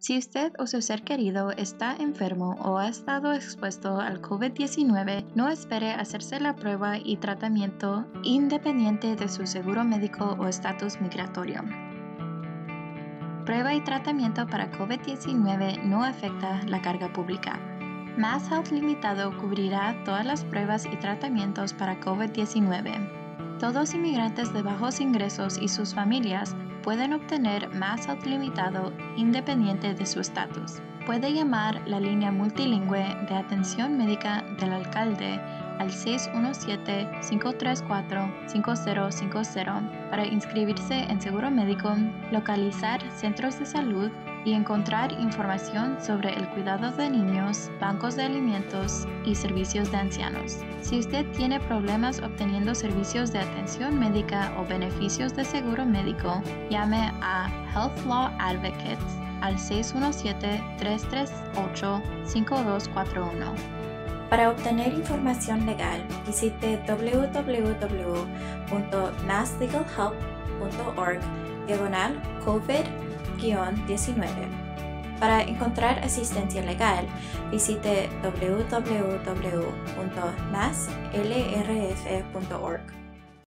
Si usted o su ser querido está enfermo o ha estado expuesto al COVID-19, no espere hacerse la prueba y tratamiento independiente de su seguro médico o estatus migratorio. Prueba y tratamiento para COVID-19 no afecta la carga pública. Mass Health Limitado cubrirá todas las pruebas y tratamientos para COVID-19. Todos inmigrantes de bajos ingresos y sus familias pueden obtener Mass Health Limitado independiente de su estatus. Puede llamar la línea multilingüe de atención médica del alcalde al 617-534-5050 para inscribirse en seguro médico, localizar centros de salud y encontrar información sobre el cuidado de niños, bancos de alimentos y servicios de ancianos. Si usted tiene problemas obteniendo servicios de atención médica o beneficios de seguro médico, llame a Health Law Advocates al 617-338-5241. Para obtener información legal, visite www.masslegalhelp.org diagonal COVID-19. Para encontrar asistencia legal, visite www.masslrf.org.